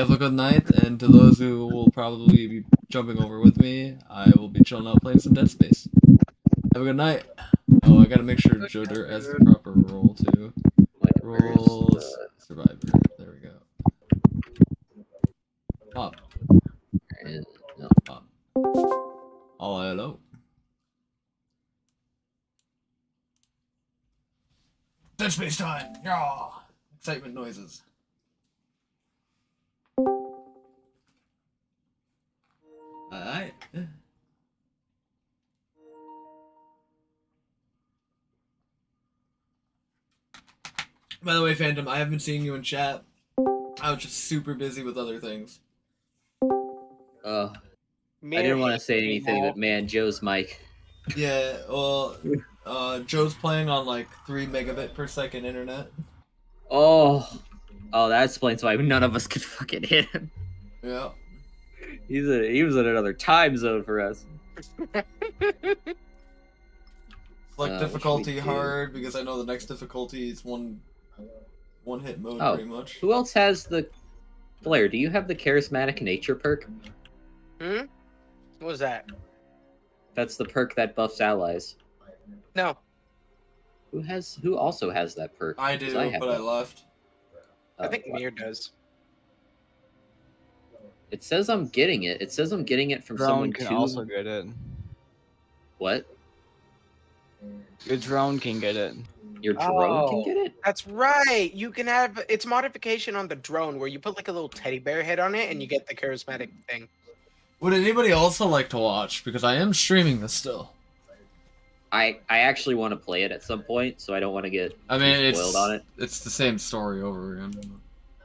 Have a good night, and to those who will probably be jumping over with me, I will be chilling out playing some Dead Space. Have a good night. Oh, I gotta make sure Joe has the proper role too. Rolls Survivor. There we go. Pop, pop. Oh, hello. Dead Space time! Yeah! Excitement noises. By the way, Phantom, I haven't seen you in chat. I was just super busy with other things. Uh, I didn't want to say anything, but man, Joe's mic. Yeah, well, uh, Joe's playing on like 3 megabit per second internet. Oh, oh, that explains why none of us could fucking hit him. Yeah. He's a, he was in another time zone for us. Select Uh, difficulty what do? hard because I know the next difficulty is one one hit mode Oh. pretty much. Who else has the Blair? Do you have the charismatic nature perk? Hmm? What was that? That's the perk that buffs allies. No. Who has? Who also has that perk? I do, have but I it. left. I Oh, think Mir does. It says I'm getting it. It says I'm getting it from someone Drone can too. also get it. What? Your drone can get it. Your drone can Oh. get it? That's right. You can have it's modification on the drone where you put like a little teddy bear head on it and you get the charismatic thing. Would anybody also like to watch? Because I am streaming this still. I I actually want to play it at some point, so I don't want to get I too mean, it's spoiled on it. it's the same story over again.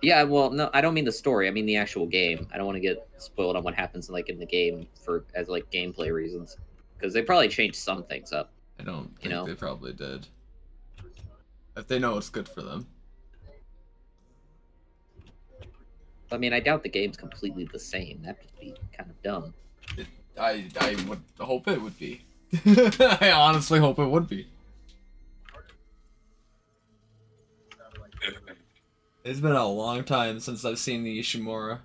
Yeah, well, no, I don't mean the story. I mean the actual game. I don't want to get spoiled on what happens like in the game for as like gameplay reasons, because they probably changed some things up. I don't think You know? they probably did. If they know it's good for them. I mean, I doubt the game's completely the same. That'd be kind of dumb. I I would hope it would be. I honestly hope it would be. It's been a long time since I've seen the Ishimura.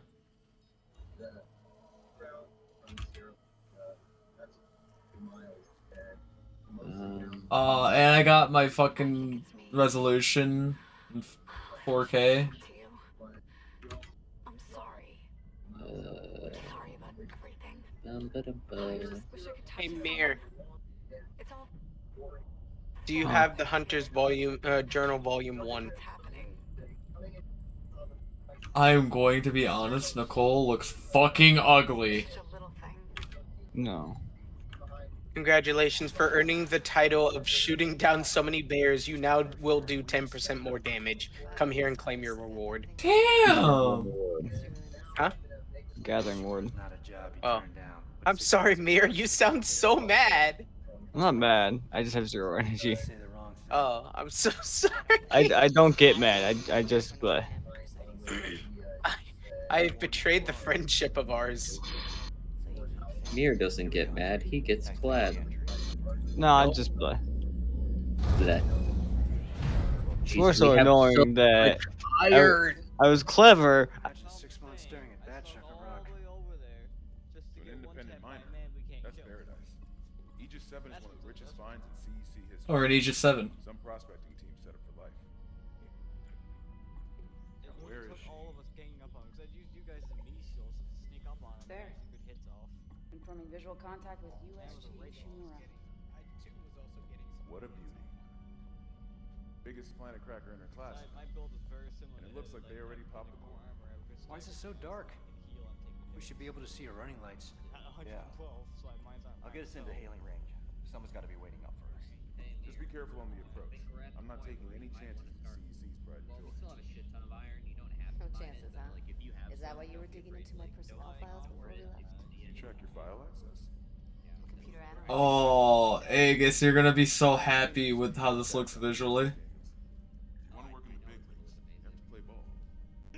Um, Uh, and I got my fucking resolution 4K. I'm sorry. uh, Sorry about everything. bum, ba-dum, I ba. just wish I Hey Mir, all do you Huh. have the Hunter's volume uh, journal volume one? I am going to be honest, Nicole looks fucking ugly. Such a little thing. No. Congratulations for earning the title of shooting down so many bears. You now will do 10% more damage. Come here and claim your reward. Damn! Huh? Gathering ward. Not a job you Oh. turned down. I'm sorry, Mir. You sound so mad. I'm not mad. I just have zero energy. Say the wrong thing. Oh, I'm so sorry. I, I don't get mad. I, I just uh, I betrayed the friendship of ours. Mir doesn't get mad. He gets glad. the injury. no. I just uh, Bleh. Jeez, More we so have annoying so that much iron. I was clever. After six months staring at that chunk of rock. To an independent miner, that's paradise. Aegis 7 is one of the richest finds in CEC history. Or in Aegis 7. Cracker in her class. My, my build is very similar. And it looks his, like they already popped the more core. armor, Why is it so dark? fucking heal and take We should be able to see your running lights. Yeah. so like mine's on. I'll get us into hailing range. Someone's got to be waiting up for us. Just be careful on the approach. I'm not taking any chances with CEC's pride and joy. still have a shit ton of iron. You don't have No chances, huh? Is that why you were digging into my personnel files before we left? You check your file access. Computer analysis. Oh, Aegis, you're gonna be so happy with how this looks visually.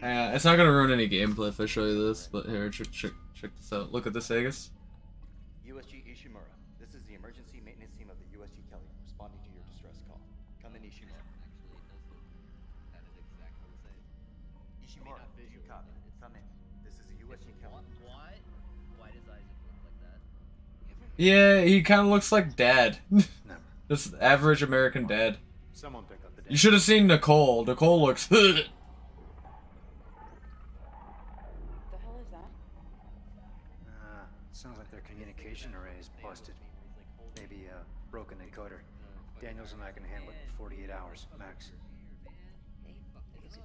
Uh, it's not gonna ruin any gameplay if I show you this, but here, check, check, check this out. Look at this, Agus. USG Ishimura, this is the emergency maintenance team of the USG Kellion responding to your distress call. Come in, Ishimura. Ishimura, you copy? Come in. This is the USG Kellion. What? Why does Isaac look like that? Yeah, he kind of looks like Dad. this average American dad. Someone pick up the dad. You should have seen Nicole. Nicole looks.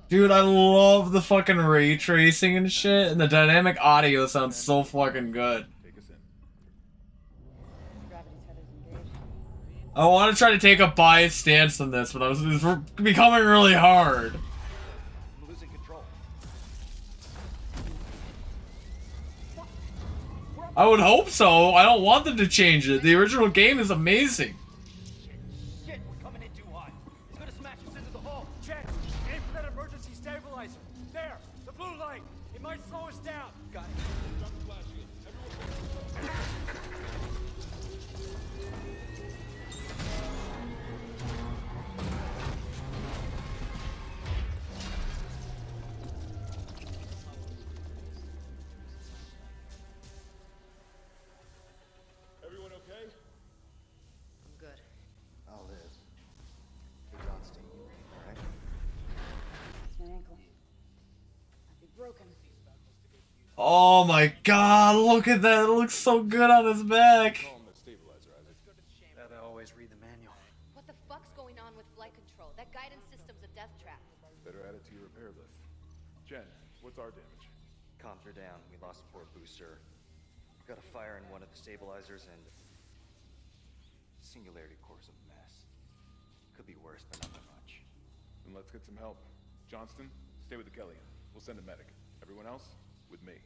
Dude, I love the fucking ray tracing and shit, and the dynamic audio sounds so fucking good. I want to try to take a biased stance on this, but I was, it's becoming really hard. I would hope so. I don't want them to change it. The original game is amazing. Oh my god, look at that. It looks so good on his back. Gotta always read the manual. What the fuck's going on with flight control? That guidance system's a death trap. Better add it to your repair list. Jen, what's our damage? Comms are down. We lost a port booster. Got a fire in one of the stabilizers and singularity core's a mess. Could be worse, but not by much. Then let's get some help. Johnston, stay with the Kellion. We'll send a medic. Everyone else, with me.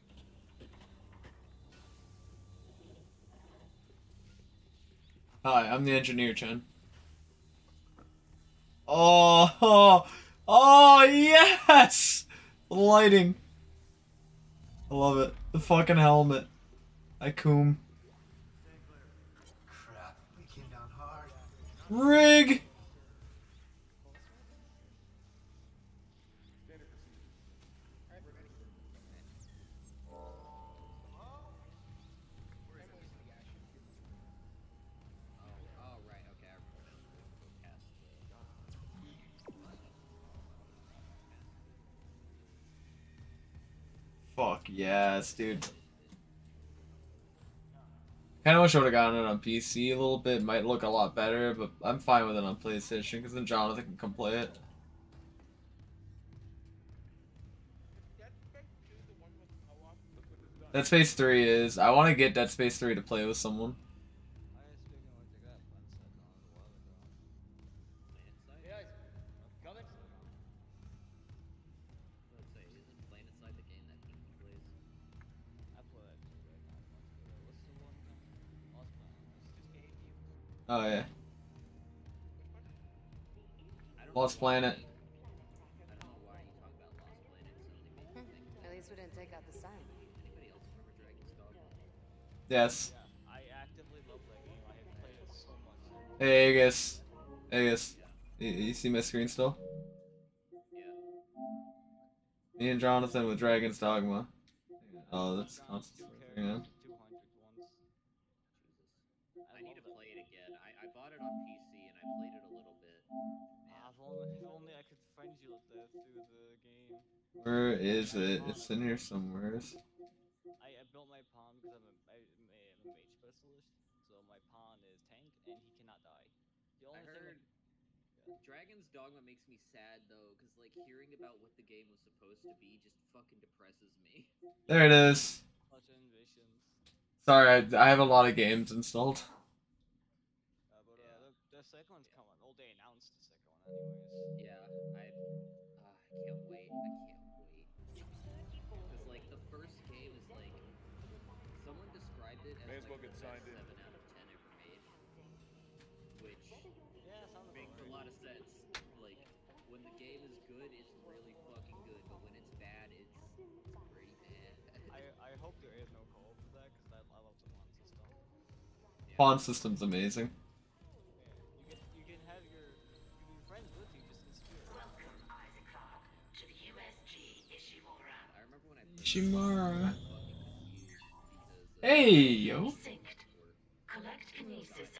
Hi, I'm the engineer, Chen. Oh, oh, oh, yes! Lighting. I love it. The fucking helmet. I coom. Crap, we came down hard. Rig! Fuck yes, dude. Kind of wish I would have gotten it on PC a little bit. Might look a lot better, but I'm fine with it on PlayStation because then Jonathan can come play it. Dead Space 3 is. I want to get Dead Space 3 to play with someone. Oh yeah. Lost Planet. At least we didn't take out the sign. Yes. I actively love that. I have played it so much. Hey Agus. Agus. You, you see my screen still? Me and Jonathan with Dragon's Dogma. Oh, that's constant. Yeah. Little. If only, if only I could friend you with that through the game. Where is it? It's in here somewhere. I, I built my pawn because I'm a, I, am a mage specialist, so my pawn is tank and he cannot die. The I heard thing Dragon's Dogma makes me sad though, because like hearing about what the game was supposed to be just fucking depresses me. There it is. Sorry, I, I have a lot of games installed. I Shimara. fucking confused because uh, Hey, yo.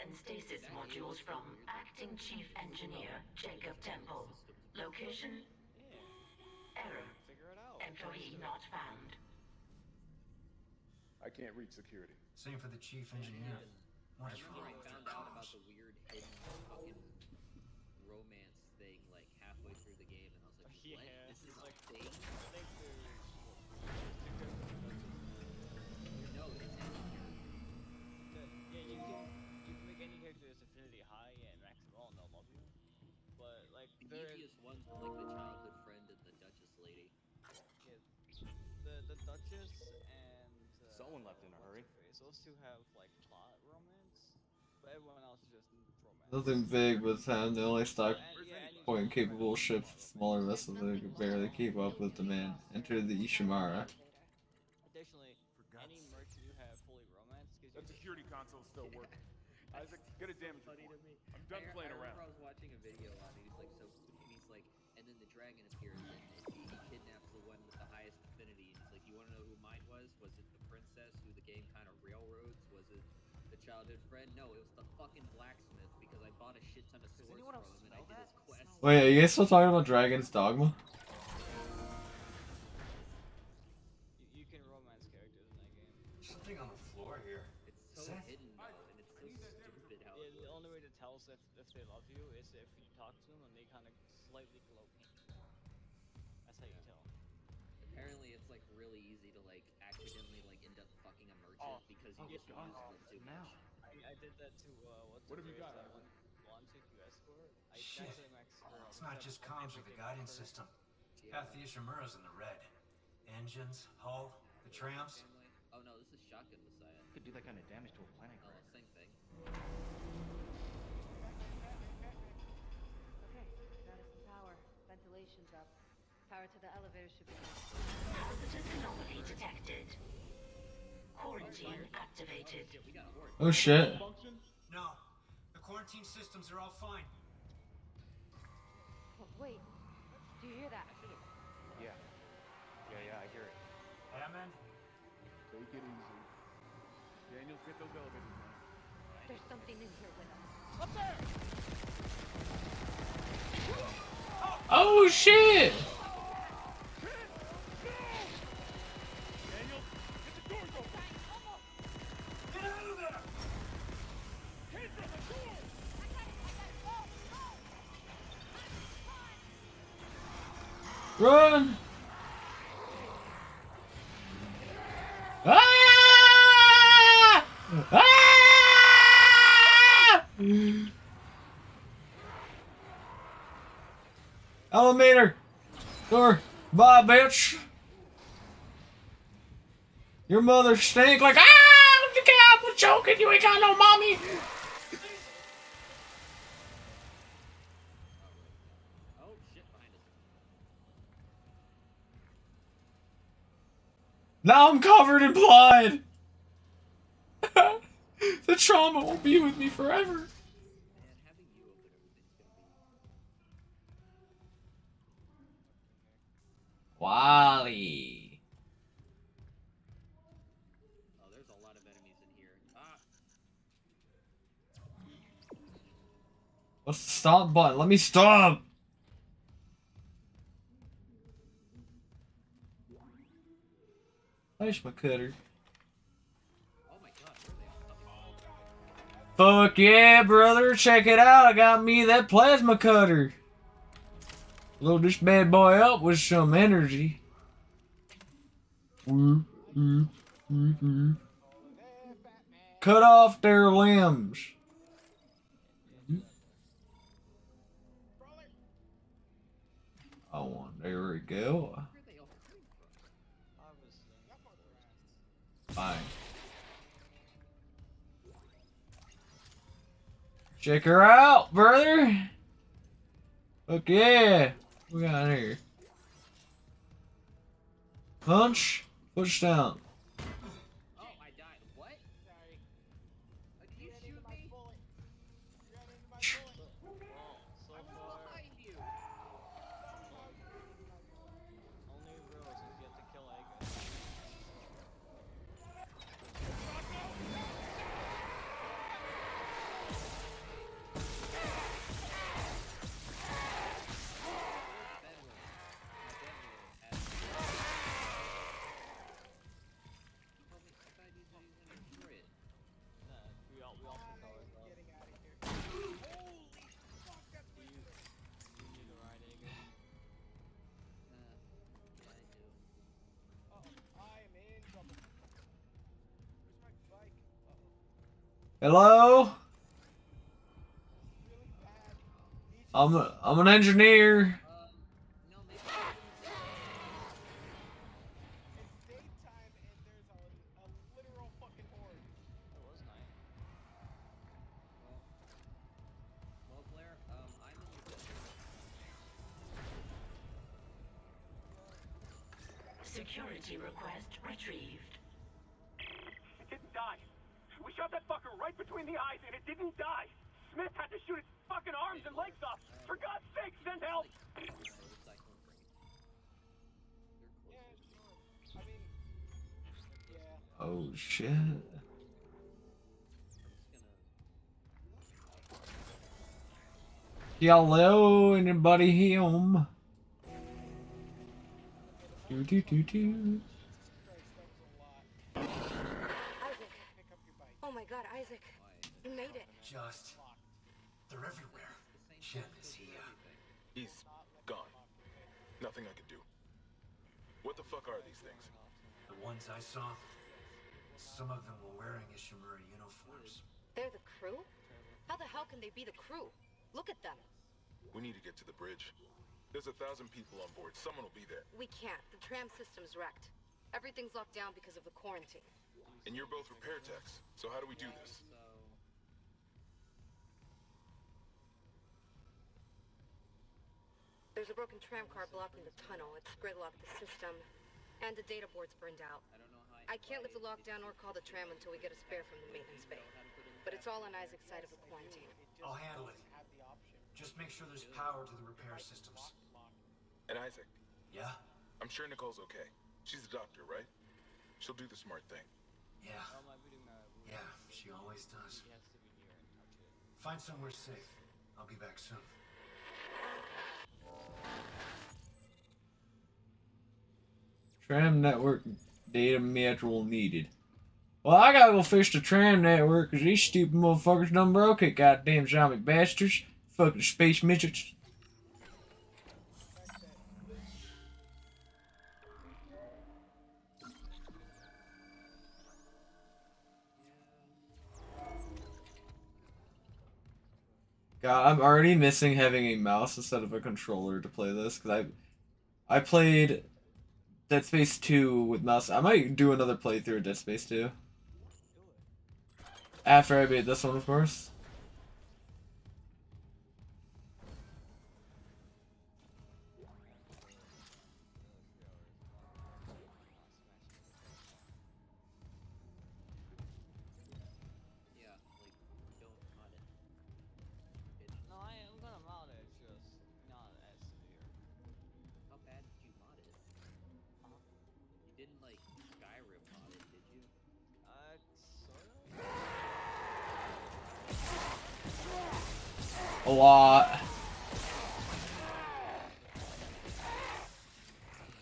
and stasis modules from Acting Chief Engineer Jacob Temple. Location? Error. Employee not found. I can't reach security. Same for the chief engineer. What is remember wrong I with found out about the weird hidden fucking romance thing like halfway through the game, and I was like, what? Yeah, this is it's a like- thing? I think there's No, it's Yeah, you can you can make any character that's affinity high and maximal and they'll love you. But like the there easiest ones were like the childhood friend and the Duchess lady. Yeah, the the Duchess and uh, Someone left in a hurry. what's her face, Those two have everyone else is just romance. Nothing big with time. The only stock And, yeah, and you point capable ships, smaller vessels that can barely keep up with demand. Enter the Ishimura. Additionally, any merchant you have fully romance gives That security console still working. Isaac, get a damage report. I'm done I, playing I around. I was watching a video on it. He's like, so he's like, and then the dragon appears childhood friend? No, it was the fucking blacksmith because I bought a shit ton of swords from him and I did that? his quest. Wait, are you guys still talking about Dragon's Dogma? you, you can romance characters in that game. Something on the floor here. It's so Seth? hidden though, and it's so stupid how Yeah, the only way to tell if, if they love you is if you talk to them and they kind of slightly glow pink. That's how you tell. Apparently, it's like really easy to like accidentally like end up fucking a merchant Oh. because you Oh, just God. use them too Now. much. I, I did that to uh, what's What have you got, that Alan? one blonde chick you. I Shit. actually maxed her out It's not just one comms with the guidance for- system. Yeah. Half the Ishimura's in the red. Engines, hull, the trams. Family. Oh no, this is Shotgun Messiah. Could do that kind of damage to a planet. Oh, same thing. Okay, got us some power. Ventilation's up. Power to the elevator should be Hazardous anomaly detected. Quarantine activated. Shit, we got a horde. Oh shit. No, the quarantine systems are all fine. Oh, wait. Do you hear that? Yeah. Yeah, yeah, I hear it. Hammond, Take it easy. Daniels, get those elevators down. There's something in here with us. Oh shit! Run! Ah! Ah! Elevator! Door! Bye, bitch! Your mother stank like ah! The cat was joking. You ain't got no mommy. Oh shit, behind us. Now I'm covered in blood. the trauma will be with me forever. Wally. Oh, there's a lot of enemies in here. What's the stop button? Let me stop. They all fucking Fuck yeah, brother. Check it out. I got me that plasma cutter. Load this bad boy up with some energy. Mm, mm, mm, mm. Cut off their limbs. Oh. There we go. Where are they all coming from? Obviously. Fine. Check her out, brother. Okay, we got here? Punch. Push down. Hello? I'm a, I'm an engineer. Shit. Hello, anybody home? Do do do do. Isaac. Oh my god, Isaac. You made it. Just. They're everywhere. Shit, is he, uh. He's gone. Nothing I can do. What the fuck are these things? The ones I saw, some of them were wearing Ishimura uniforms. They're the crew? How the hell can they be the crew? Look at them. We need to get to the bridge. There's a thousand people on board. Someone will be there. We can't. The tram system's wrecked. Everything's locked down because of the quarantine. And you're both repair techs. So how do we do this? There's a broken tram car blocking the tunnel. It's gridlocked the system. And the data board's burned out. I can't lift the lockdown or call the tram until we get a spare from the maintenance bay. But it's all on Isaac's side of the quarantine. I'll handle it. Just make sure there's power to the repair systems. And Isaac. Yeah? I'm sure Nicole's okay. She's a doctor, right? She'll do the smart thing. Yeah. Yeah, she always does. Find somewhere safe. I'll be back soon. Tram network data module needed. Well, I gotta go fish the tram network because these stupid motherfuckers done broke it, goddamn zombie bastards. Fucking space midgets. God, I'm already missing having a mouse instead of a controller to play this because I, I played Dead Space 2 with mouse. I might do another playthrough of Dead Space 2. After I beat this one, of course. A lot.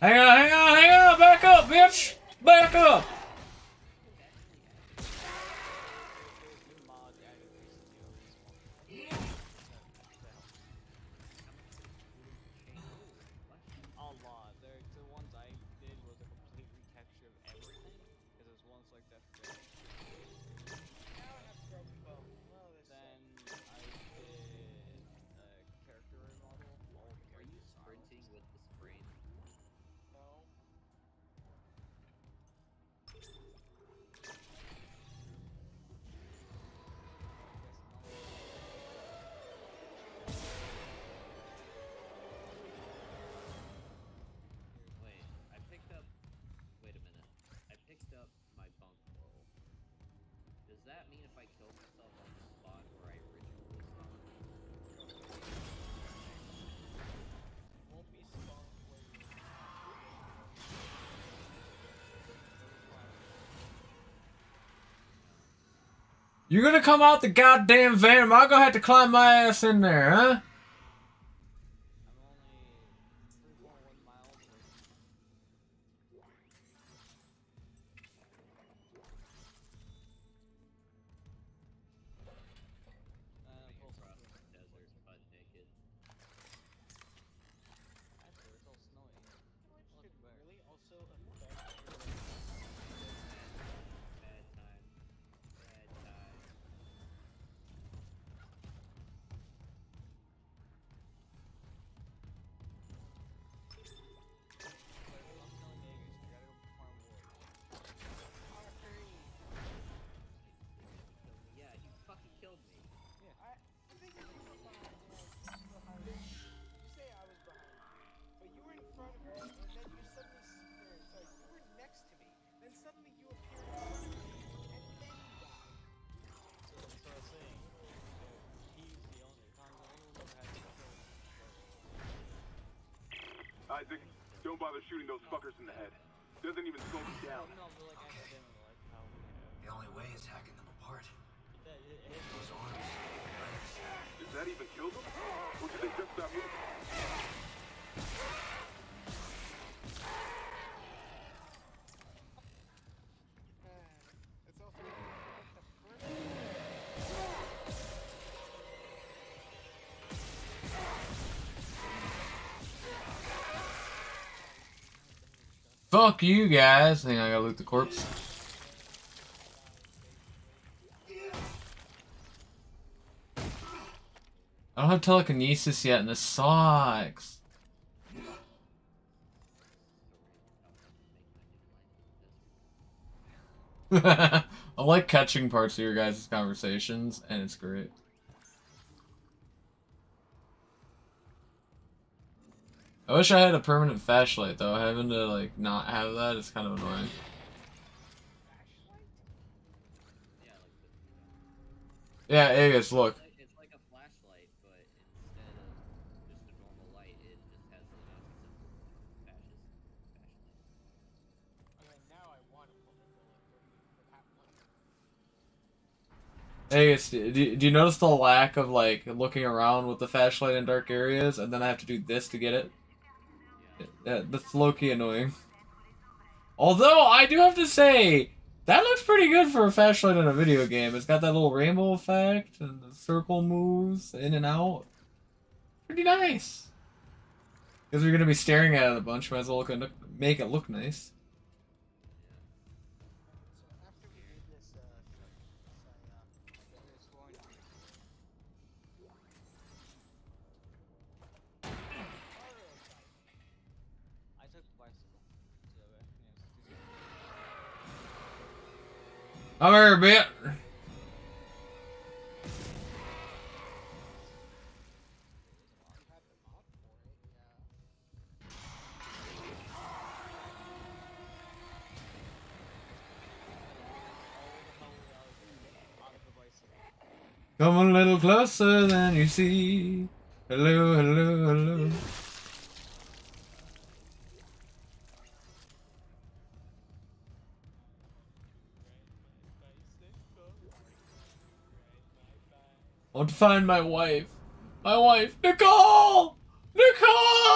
Hang on, hang on, hang on! Back up, bitch! Back up! You're gonna come out the goddamn van. Am I gonna have to climb my ass in there, huh? then suddenly you appear in front of me, and then you die. So that's what I was saying. He's the only time the only. Isaac, don't bother shooting those fuckers in the head. Doesn't even slow me down. Okay. The only way is hacking them apart. Those arms. Does that even kill them? Or they just stop moving? Fuck you guys. Hang on, I gotta loot the corpse. I don't have telekinesis yet, and this sucks. I like catching parts of your guys' conversations, and it's great. I wish I had a permanent flashlight though. Having to like not have that is kind of annoying. Yeah, Aegis, look. It's like a flashlight, but instead of just a normal light, it just has the fascist Aegis, do, do you notice the lack of like looking around with the flashlight in dark areas, and then I have to do this to get it? Yeah, that's low-key annoying. Although, I do have to say, that looks pretty good for a flashlight in a video game. It's got that little rainbow effect, and the circle moves in and out. Pretty nice. Because we're going to be staring at it a bunch, might as well look, make it look nice. Come here a bit. Come a little closer than you see. Hello, hello, hello. To find my wife. My wife, Nicole! Nicole!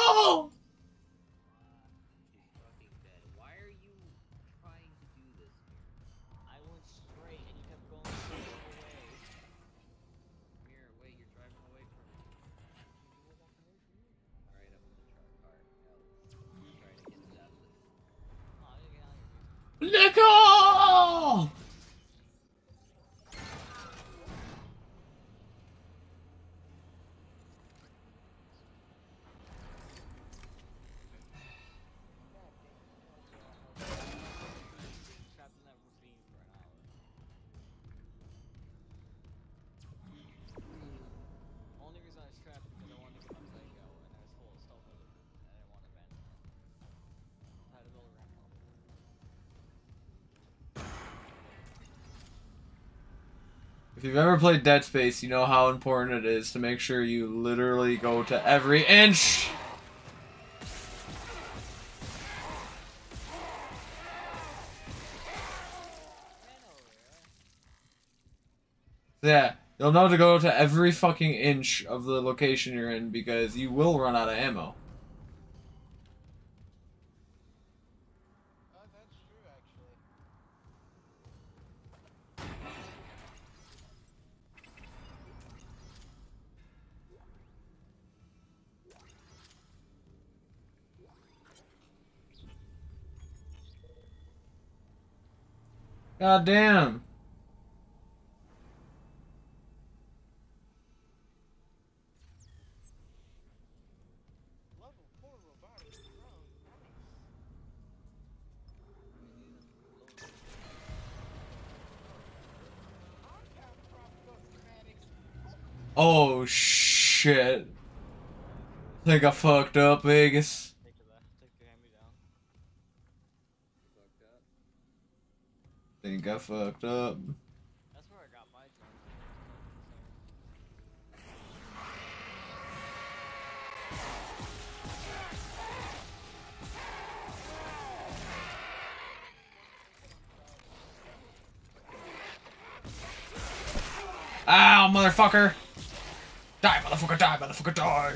If you've ever played Dead Space, you know how important it is to make sure you literally go to every inch. Yeah, you'll know to go to every fucking inch of the location you're in because you will run out of ammo. God damn. Oh shit. Think I fucked up, Vegas. fucked up. That's where I got my Ow, motherfucker! Die, motherfucker, die, motherfucker, die!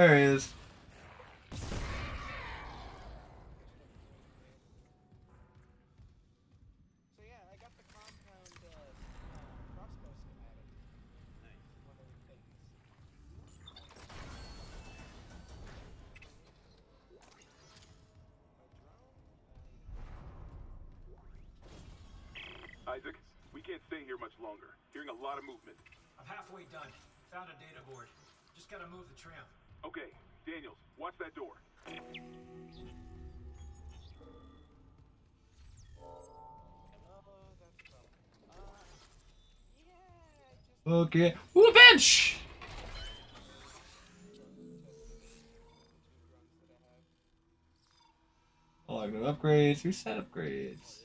There he is. Okay. Ooh, bitch! Oh, I new upgrades. Reset upgrades.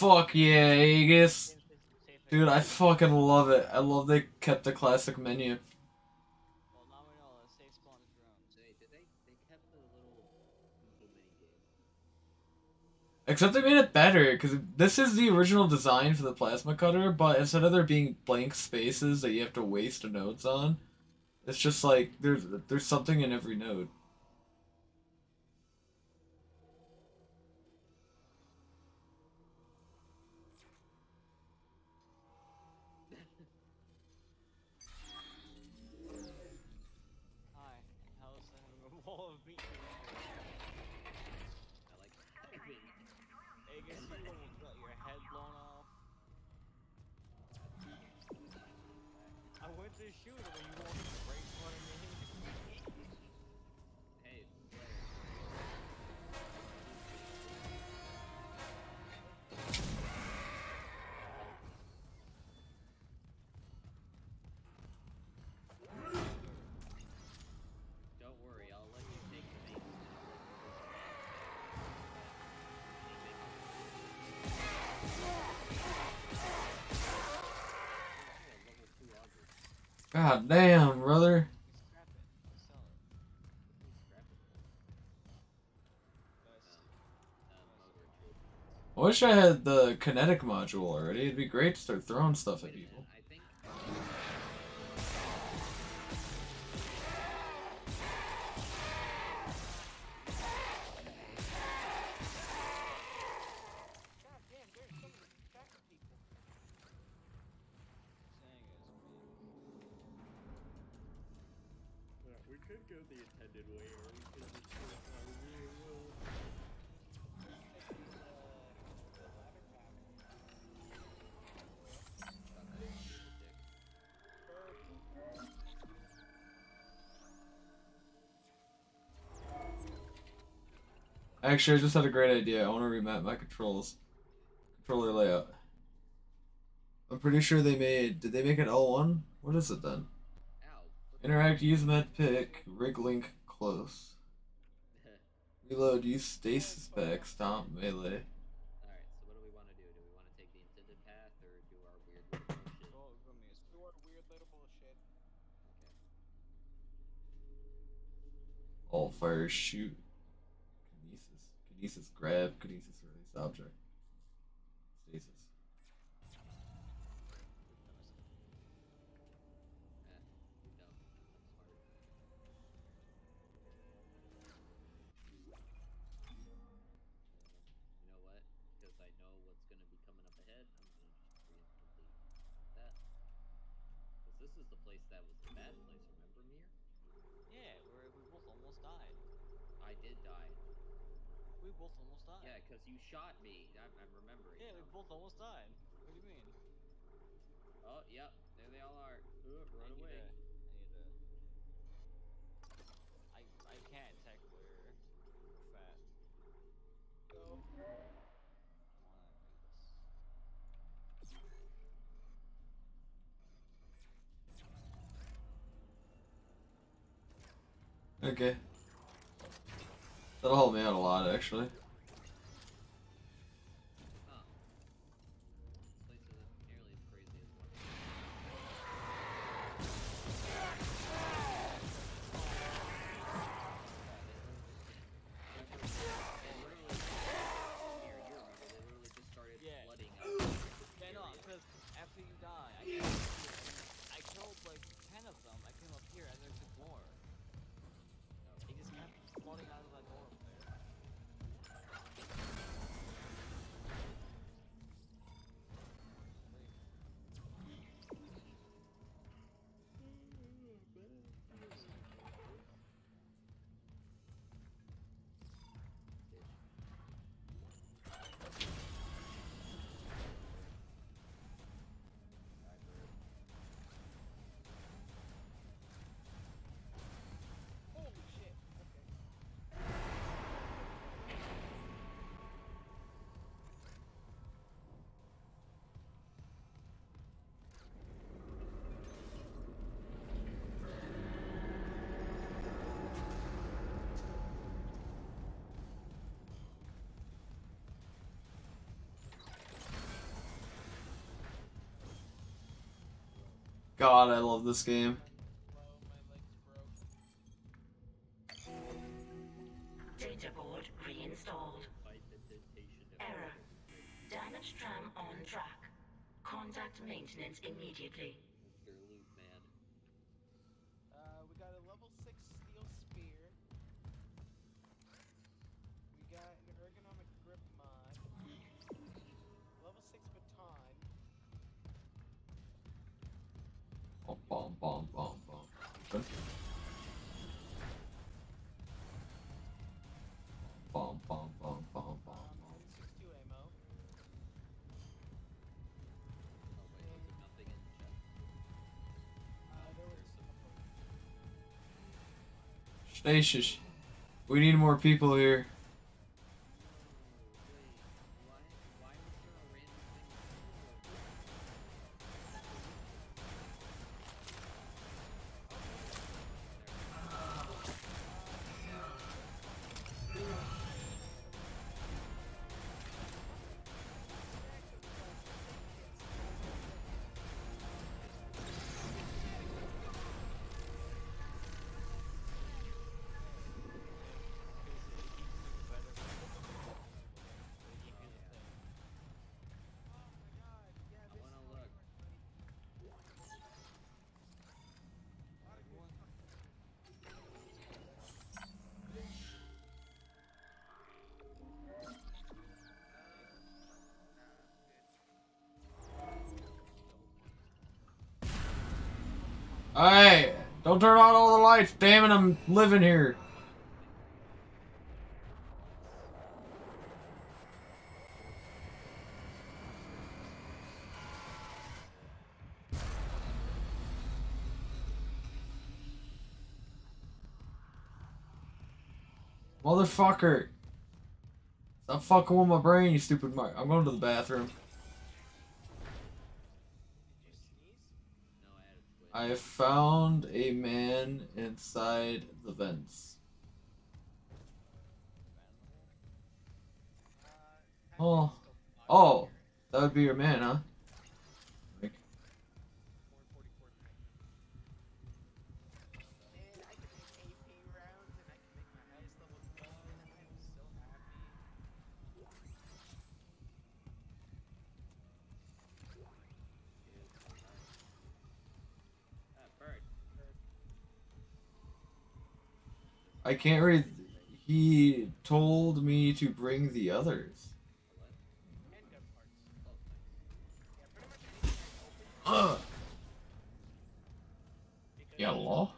Fuck yeah, Aegis. Dude, I fucking love it. I love they kept the classic menu. Except they made it better, because this is the original design for the plasma cutter, but instead of there being blank spaces that you have to waste nodes on, it's just like there's there's something in every node. God damn, brother. I wish I had the kinetic module already. It'd be great to start throwing stuff at people. Actually, I just had a great idea. I want to remap my controls. Controller layout. I'm pretty sure they made. Did they make an L1? What is it then? Interact, use med pick, rig link close. Reload, use stasis back, stomp melee. All fire, shoot. Kinesis. Grab. Kinesis, release object. Stasis. You know what? Because I know what's going to be coming up ahead, I'm going to just preemptively that. Because this is the place that was the bad place, remember, Mir? Yeah, where we both almost died. I did die. We both almost died. Yeah, because you shot me. I'm, I'm remembering. Yeah, we both almost died. What do you mean? Oh, yep. There they all are. Ooh, run I away. to- I need to. I I can't tech where fat. Go. Okay. That'll help me out a lot, actually. God, I love this game. Data board reinstalled. Error. Damaged tram on track. Contact maintenance immediately. Um, 62 ammo. Uh, there was Stasis. We need more people here. Don't turn on all the lights, damn it, I'm living here. Motherfucker. Stop fucking with my brain, you stupid mark. I'm going to the bathroom. I found a man inside the vents. Oh. Oh. That would be your man, huh? I can't read. He told me to bring the others. Ugh. Yellow.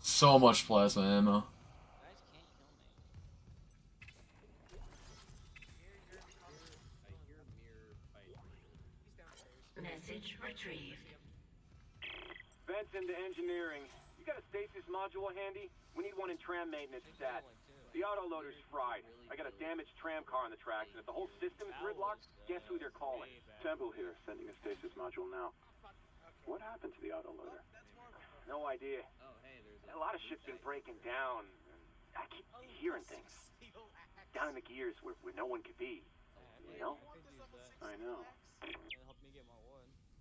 So much plasma ammo. Tram car on the tracks, and if the whole system is gridlocked, guess who they're calling? Temple here, sending a stasis module now. What happened to the autoloader? No idea. A lot of shit's been breaking down. I keep hearing things. Down in the gears where, where no one could be. You know? I know.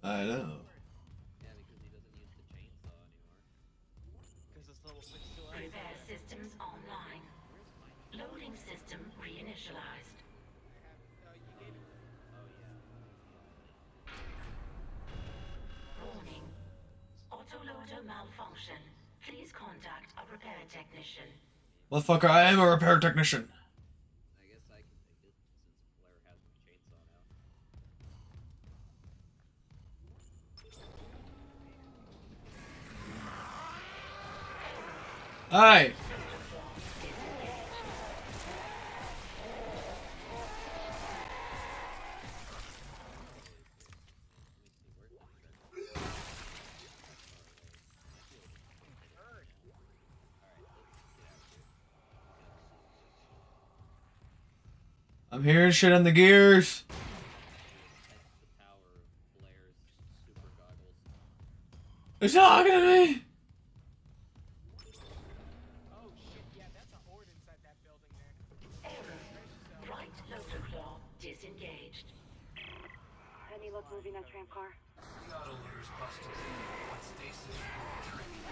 I know. Repair systems online. Loading system reinitialized. Warning. Autoloader malfunction. Please contact a repair technician. Motherfucker, I am a repair technician. I guess I can take it since Blair has my chainsaw now. Hi. I'm hearing shit on the gears. It's talking to me. Right loader claw disengaged. Any luck moving that tram car? The autoloader's busted. What stasis retrieved?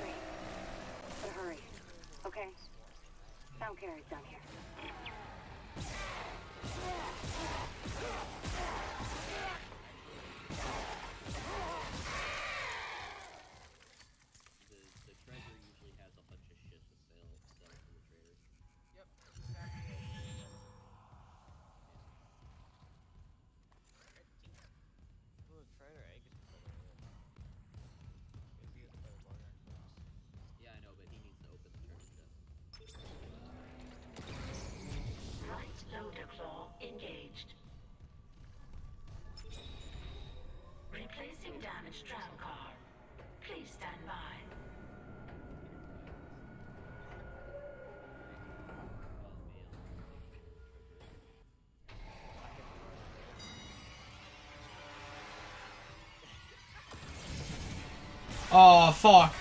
Great. Hurry. Okay? Sound carrier's down here. Engaged. Replacing damaged tram car. Please stand by. Oh fuck.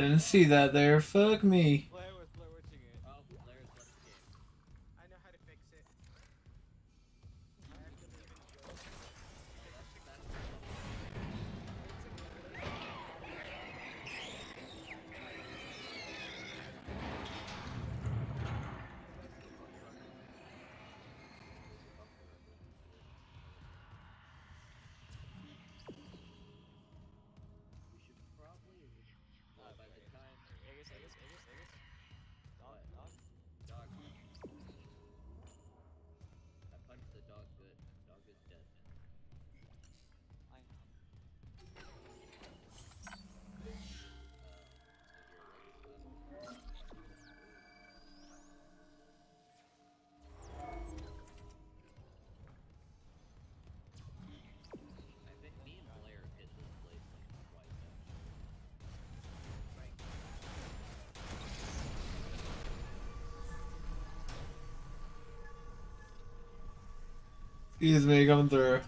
I didn't see that there. Fuck me. Excuse me, coming through.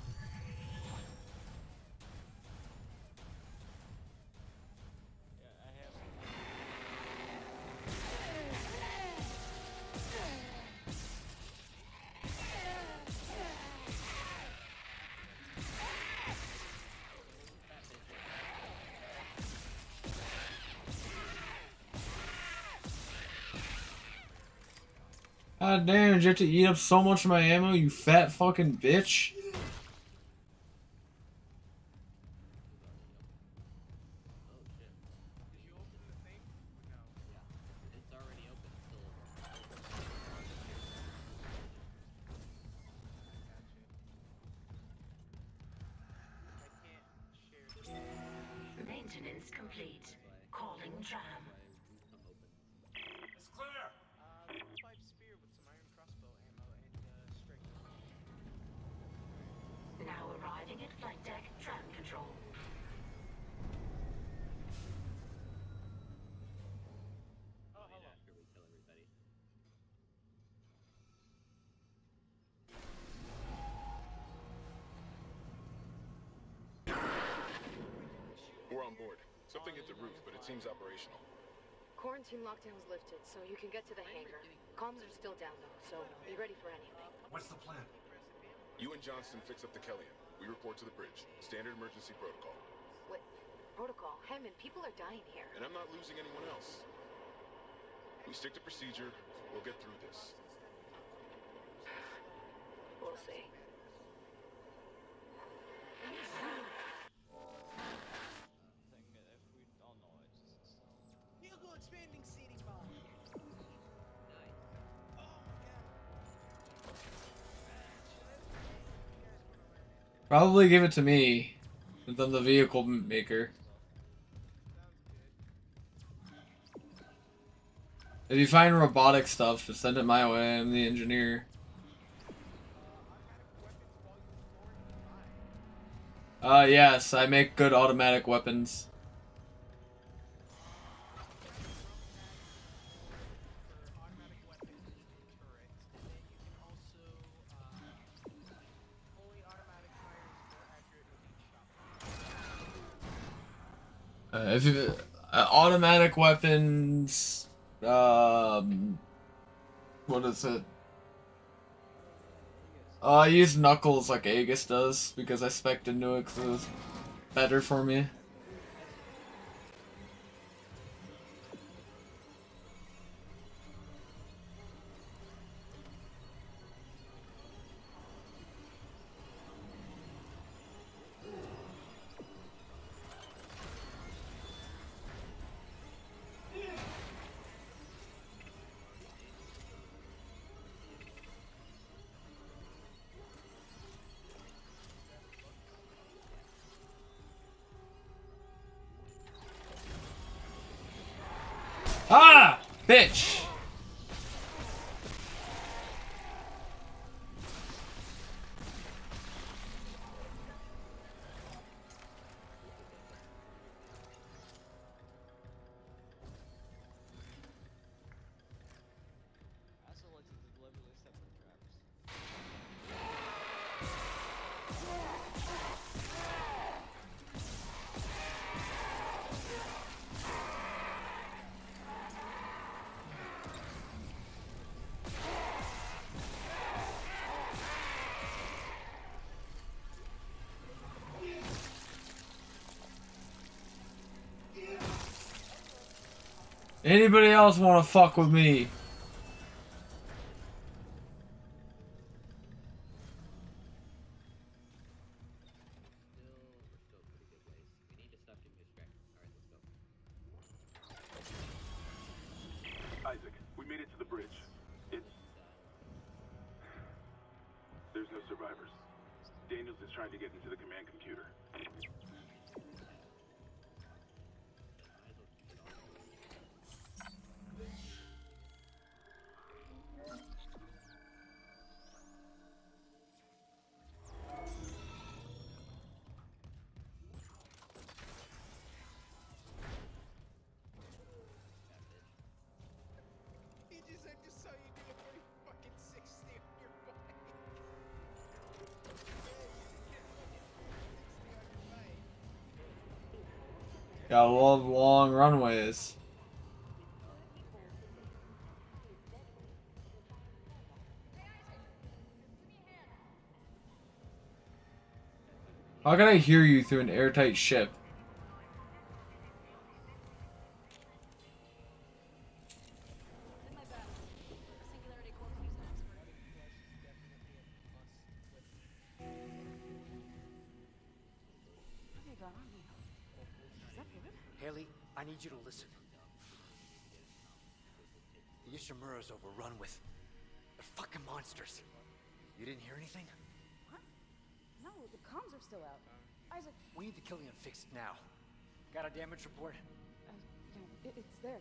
God damn, you have to eat up so much of my ammo, you fat fucking bitch? Board. Something hit the roof, but it seems operational. Quarantine lockdown was lifted, so you can get to the hangar. Comms are still down though, so be ready for anything. What's the plan? You and Johnston fix up the Kellion. We report to the bridge. Standard emergency protocol. What? Protocol. Hammond, people are dying here. And I'm not losing anyone else. We stick to procedure. We'll get through this. We'll see. Probably give it to me, I'm the vehicle maker. If you find robotic stuff, just send it my way. I'm the engineer. Uh, yes, I make good automatic weapons. If you, uh, automatic weapons, um, what is it? Uh, I use knuckles like Aegis does because I it 'cause it was better for me. Anybody else want to fuck with me? Gotta love long runways. How can I hear you through an airtight ship? Damage report? uh, it, it's there.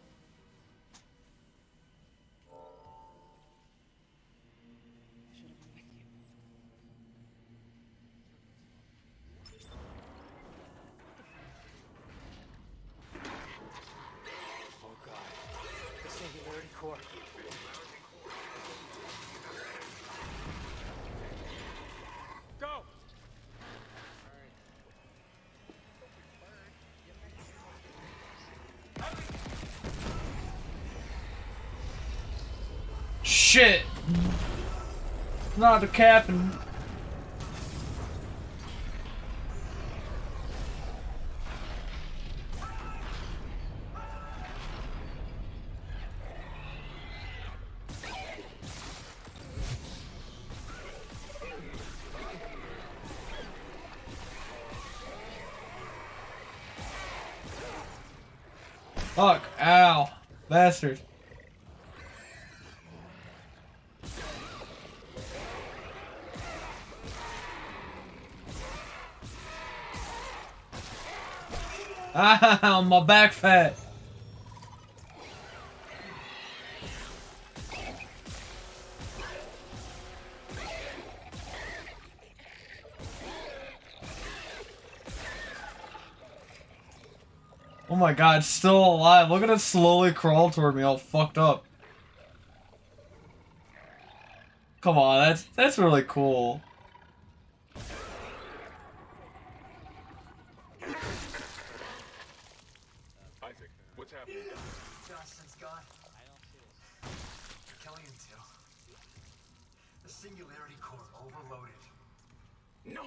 Shit! Not the captain. Fuck, ow. Bastard. Ah, my back fat. Oh my god, still alive. Look at it slowly crawl toward me all fucked up. Come on, that's that's really cool. Isaac, what's happening? Johnston's gone. I don't see it. Kellion too. The Singularity Core overloaded. No!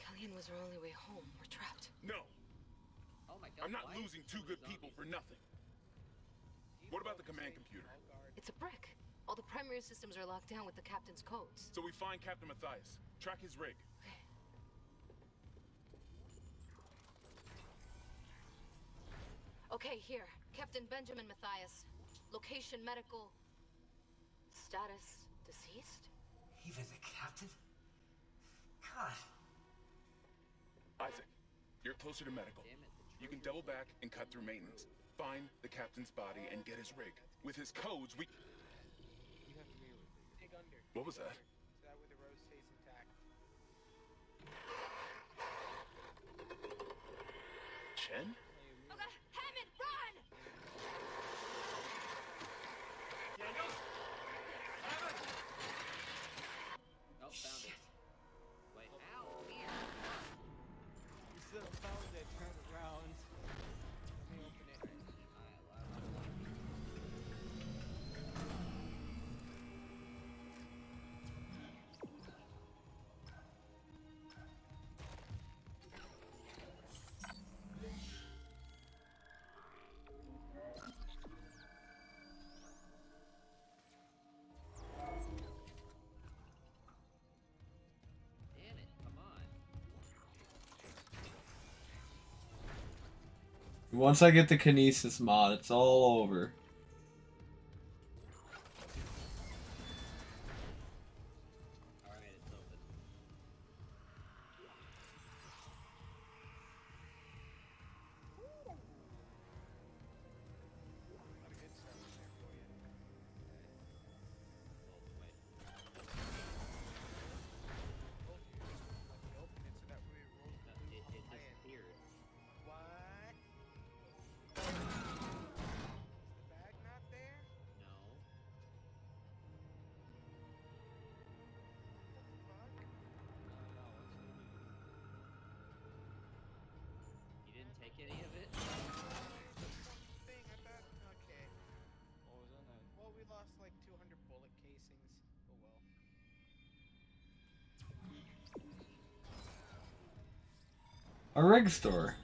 Kellion was our only way home. We're trapped. No! Oh my I'm not losing two good people for nothing. What about the command computer? It's a brick. All the primary systems are locked down with the captain's codes. So we find Captain Mathius, track his rig. Okay, here. Captain Benjamin Mathius. Location medical. Status deceased? Even the captain? God. Isaac, you're closer to medical. You can double back and cut through maintenance. Find the captain's body and get his rig. With his codes, we. You have to be dig under. What was that? Chen? Once I get the Kinesis mod, it's all over. A rig store.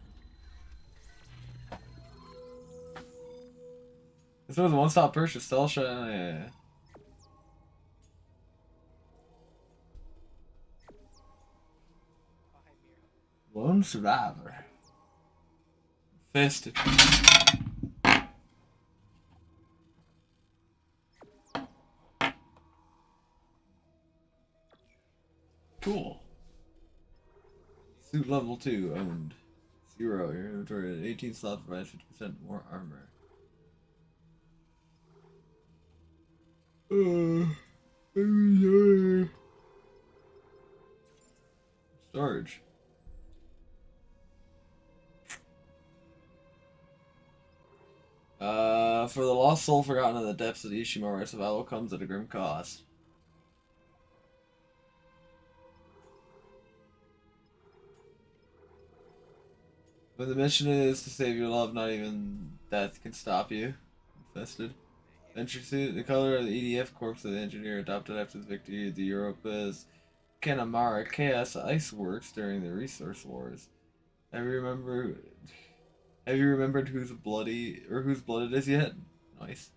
This was a one-stop purchase. Shut. Yeah. Lone survivor. Festive. Cool. Suit level 2 owned. Zero. Your inventory at 18 slots provides 50% more armor. Uh, storage. Uh, for the lost soul forgotten in the depths of the Ishimura, survival comes at a grim cost. When the mission is to save your love, not even death can stop you. Infested. Entry suit, the color of the EDF corpse of the engineer adopted after the victory of the Europa's Conamara Chaos Ice Works during the Resource Wars. Have you remember? Have you remembered whose bloody or whose blood it is yet? Nice.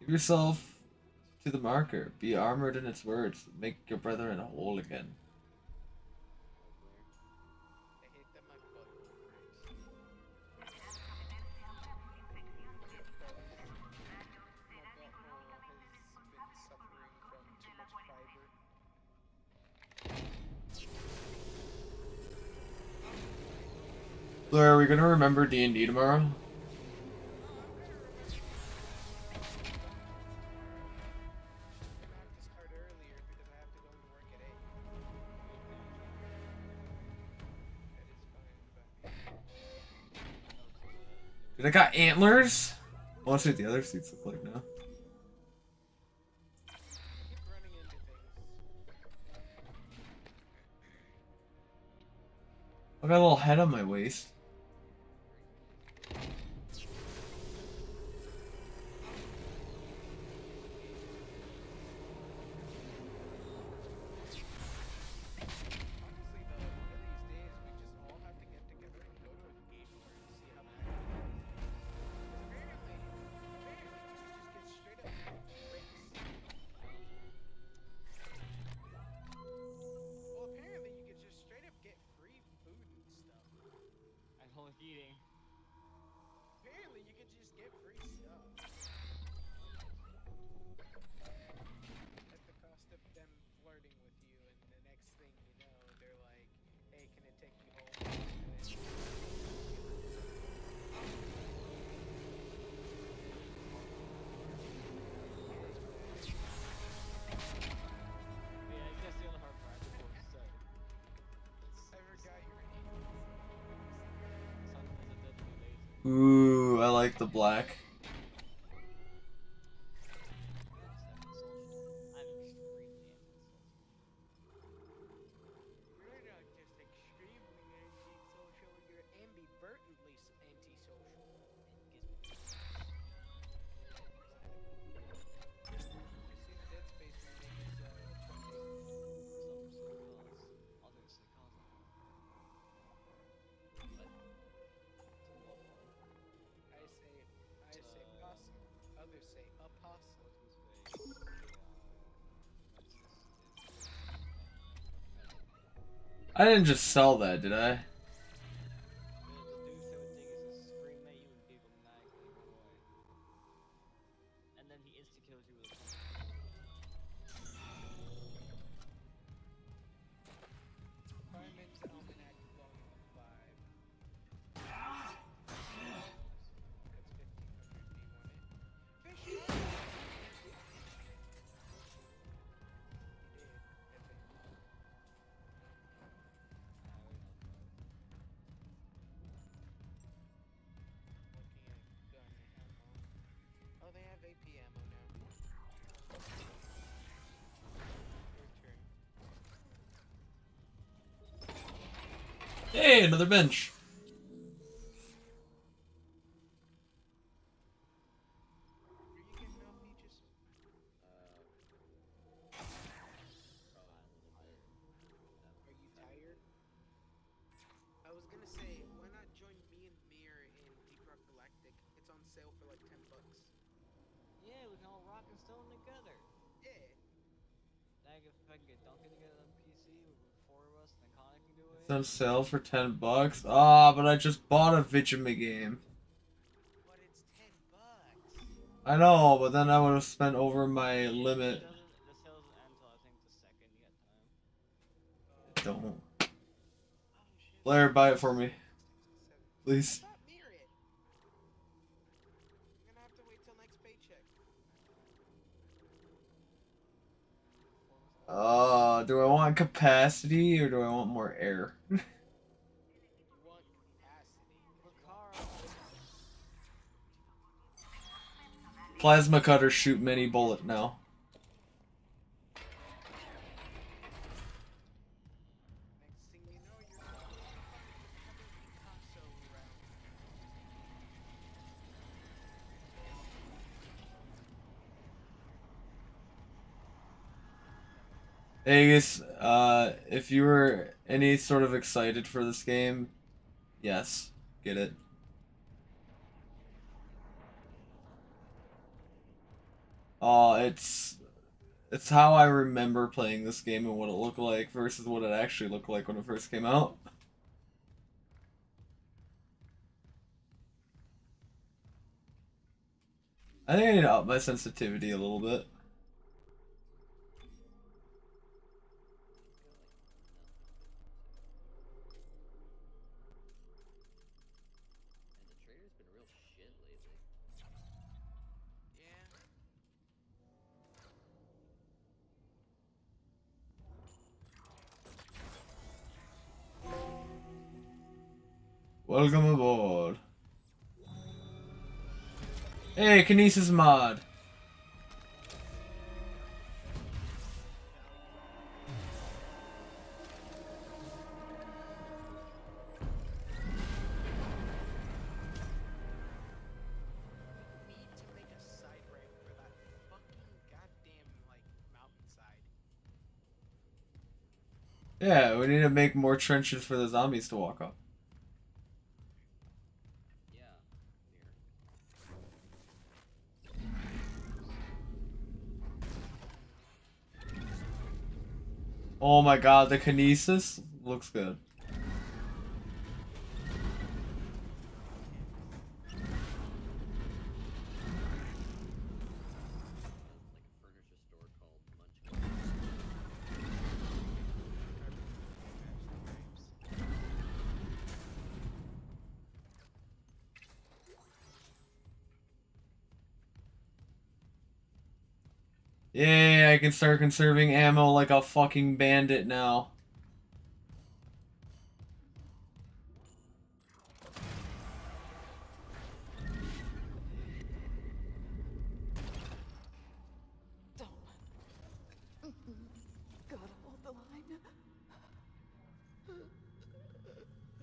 Give yourself to the marker. Be armored in its words. Make your brethren whole again. Blair, are we gonna remember D and D tomorrow? Dude, I got antlers. I want to see what the other seats look like now. I got a little head on my waist. The black. I didn't just sell that, did I? Like 10 bucks. Yeah, we can all rock and stone together. Yeah. Dang, if I can get Duncan together on PC with four of us, then Connor can do it. It's on sale for 10 bucks. Ah, but I just bought a Vigima game. But it's 10 bucks. I know, but then I would have spent over my limit. Don't. Blair, buy it for me. Please. Stop Mir it. I'm gonna have to wait till next paycheck. Uh, do I want capacity or do I want more air? Plasma cutter shoot many bullet now. Next thing you know, you're having Picasso around. Aegis, uh, if you were any sort of excited for this game, yes, get it. Oh, it's it's how I remember playing this game and what it looked like versus what it actually looked like when it first came out. I think I need to up my sensitivity a little bit. Welcome aboard. Hey, Kinesis mod. Yeah, we need to make more trenches for the zombies to walk up. Oh my god, the Kinesis looks good. Can start conserving ammo like a fucking bandit now.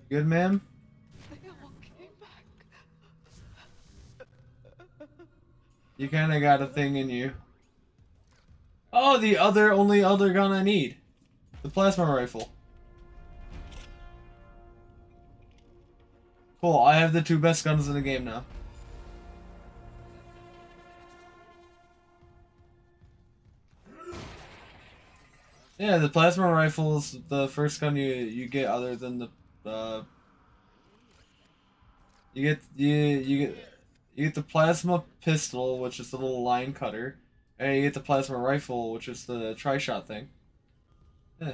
Good, ma'am? You kinda got a thing in you. Oh, the other, only other gun I need. The plasma rifle. Cool, I have the two best guns in the game now. Yeah, the plasma rifle is the first gun you you get other than the uh you get you you get you get the plasma pistol, which is the little line cutter, And you get the plasma rifle, which is the tri-shot thing. Yeah.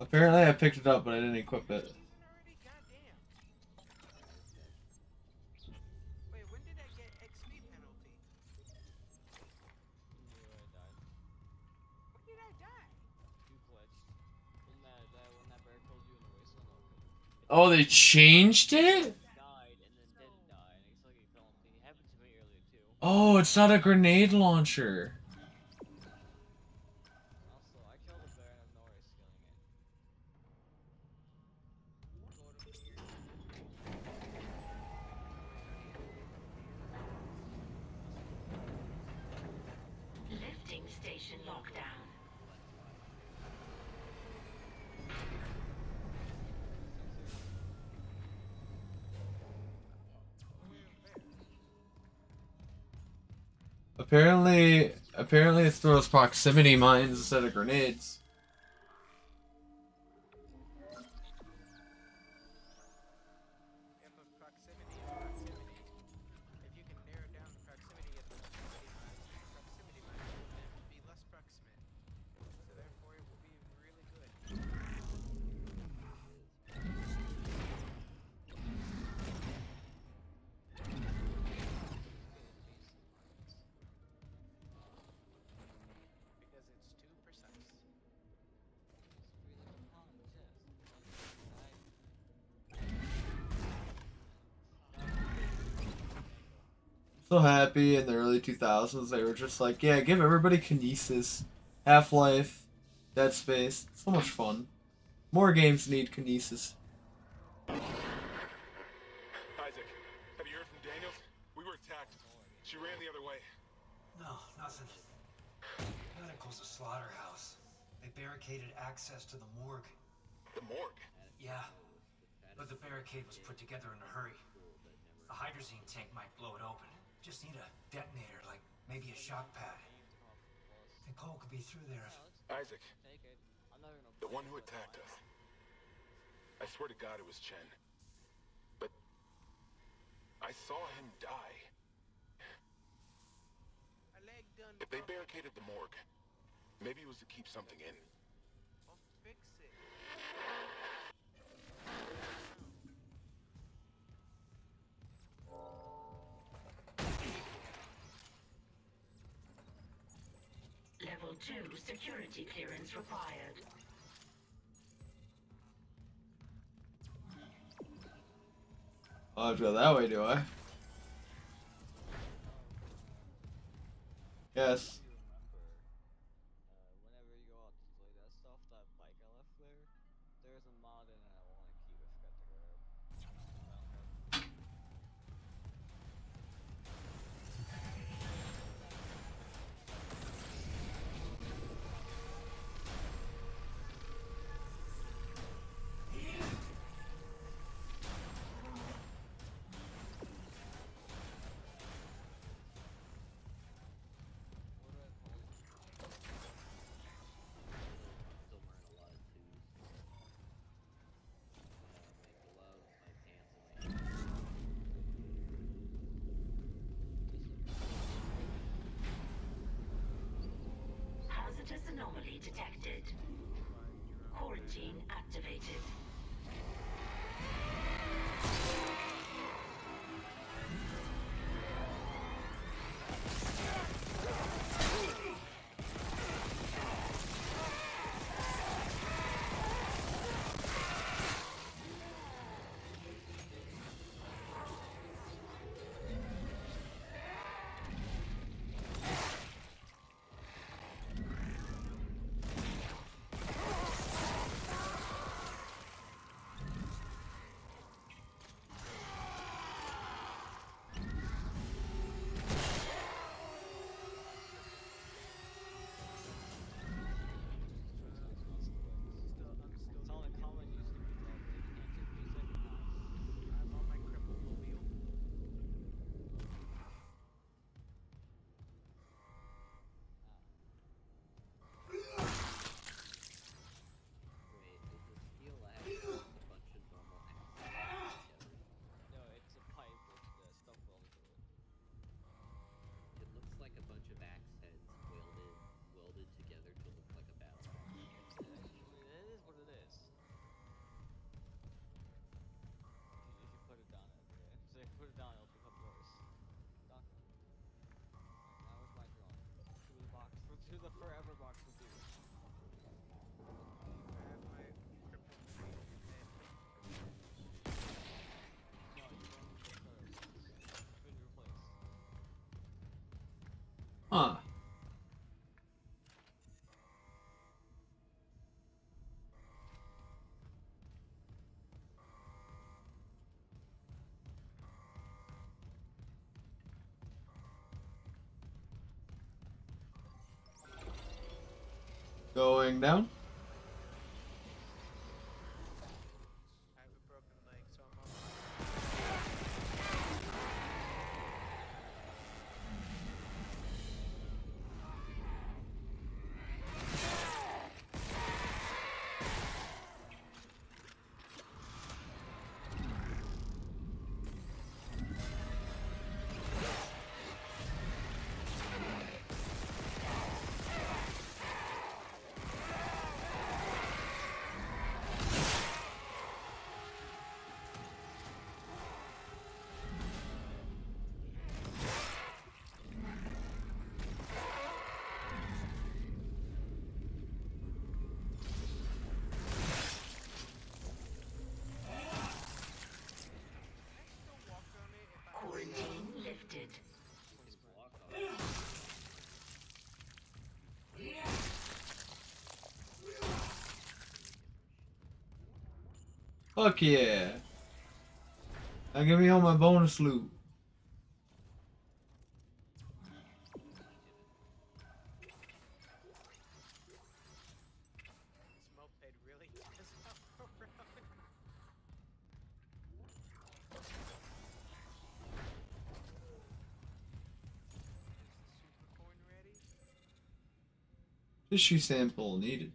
Apparently I picked it up, but I didn't equip it. Oh, they changed it? Oh, it's not a grenade launcher. Throws proximity mines instead of grenades. 2000s, they were just like, yeah, give everybody kinesis. Half Life, Dead Space. So much fun. More games need kinesis. Isaac, have you heard from Daniels? We were attacked. She ran the other way. No, nothing. Medical's a slaughterhouse. They barricaded access to the morgue. The morgue? Yeah. But the barricade was put together in a hurry. A hydrazine tank might blow it open. Just need a detonator, like maybe a shock pad. Nicole could be there. Isaac, the one who attacked us. I swear to God it was Chen. But I saw him die. If they barricaded the morgue, maybe it was to keep something in. Level 2 security clearance required. I have that way, do I? Yes. Going down. Fuck yeah. Now give me all my bonus loot. Tissue sample needed.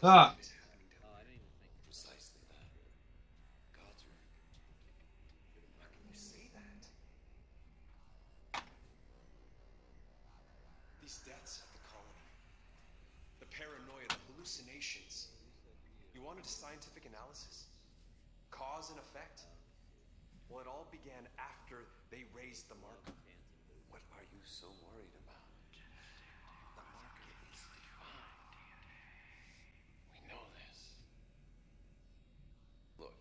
What in God's Ah. name is happening down there? Precisely that. God's work. How can you say that? These deaths at the colony, the paranoia, the hallucinations. You wanted a scientific analysis? Cause and effect? Well, it all began after they raised the marker. What are you so worried about? The marker is divine. We know this. Look,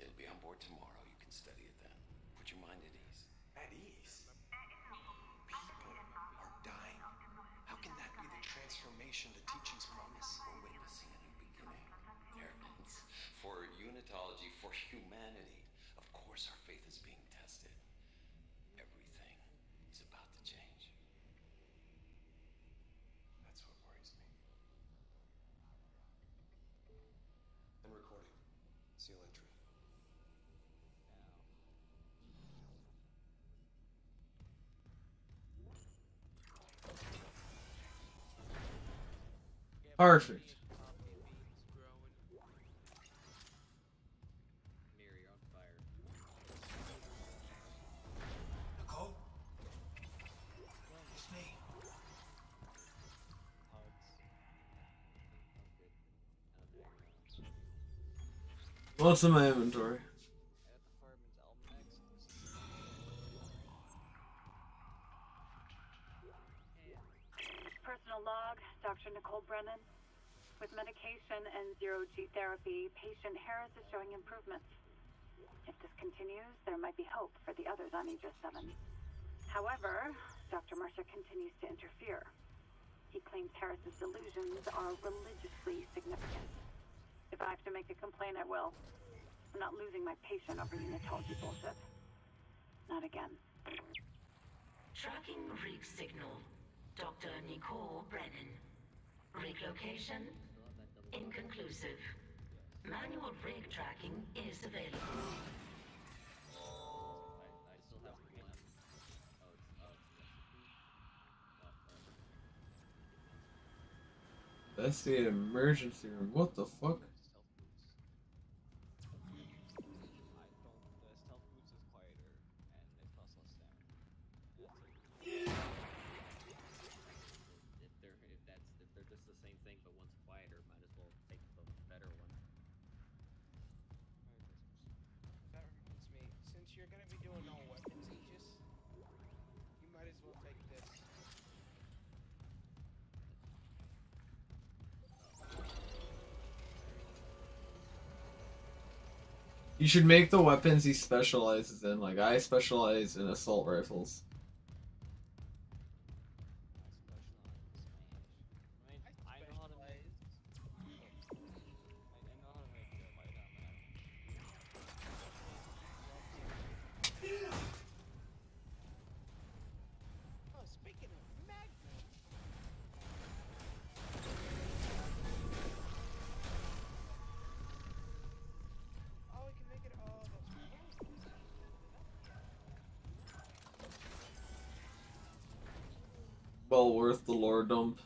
it'll be on board tomorrow. You can study it then. Put your mind at ease. At ease? People are dying. How can that be the transformation the teachings promise? We're witnessing a new beginning. For unitology, for humanity. Of course, our faith is being tested. Everything is about to change. That's what worries me. And recording. Seal entry. Perfect. Nicole? It's me. What's in my inventory? And zero G therapy, patient Harris is showing improvements. If this continues, there might be hope for the others on Aegis 7. However, Dr. Mercer continues to interfere. He claims Harris's delusions are religiously significant. If I have to make a complaint, I will. I'm not losing my patient over unitology bullshit. Not again. Tracking rig signal. Dr. Nicole Brennan. Rig location? Inconclusive. Manual rig tracking is available. That's the emergency room. What the fuck? You should make the weapons he specializes in. Like I specialize in assault rifles. Dump.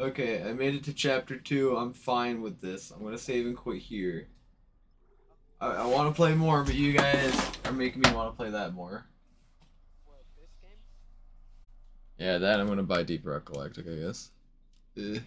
Okay, I made it to chapter 2. I'm fine with this. I'm gonna save and quit here. I, I want to play more, but you guys are making me want to play that more. Yeah, that I'm gonna buy Deep Rock Galactic, I guess. Eh.